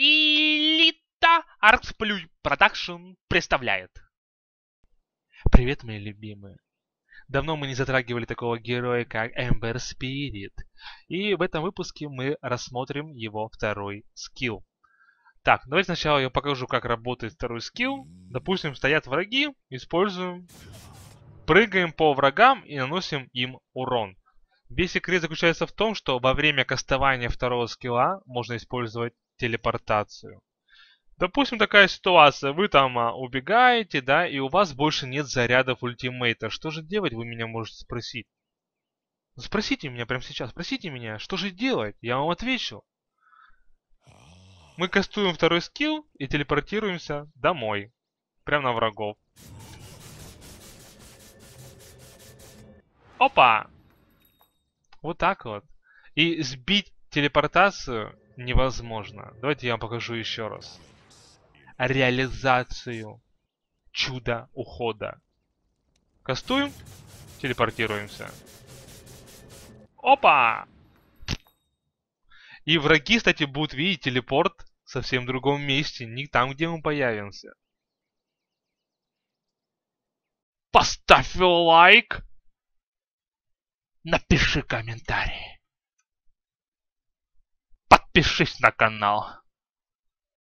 Элита Арксплюй Production представляет. Привет, мои любимые. Давно мы не затрагивали такого героя, как Ember Spirit. И в этом выпуске мы рассмотрим его второй скилл. Так, давайте сначала я покажу, как работает второй скилл. Допустим, стоят враги, используем, прыгаем по врагам и наносим им урон. Весь секрет заключается в том, что во время кастования второго скилла можно использовать телепортацию. Допустим, такая ситуация, вы там а, убегаете, да, и у вас больше нет зарядов ультимейта. Что же делать, вы меня можете спросить. Спросите меня прямо сейчас, спросите меня, что же делать, я вам отвечу. Мы кастуем второй скилл и телепортируемся домой. Прямо на врагов. Опа! Вот так вот. И сбить телепортацию невозможно. Давайте я вам покажу еще раз. Реализацию чуда ухода. Кастуем, телепортируемся. Опа! И враги, кстати, будут видеть телепорт в совсем другом месте, не там, где мы появимся. Поставь лайк! напиши комментарий. Подпишись на канал.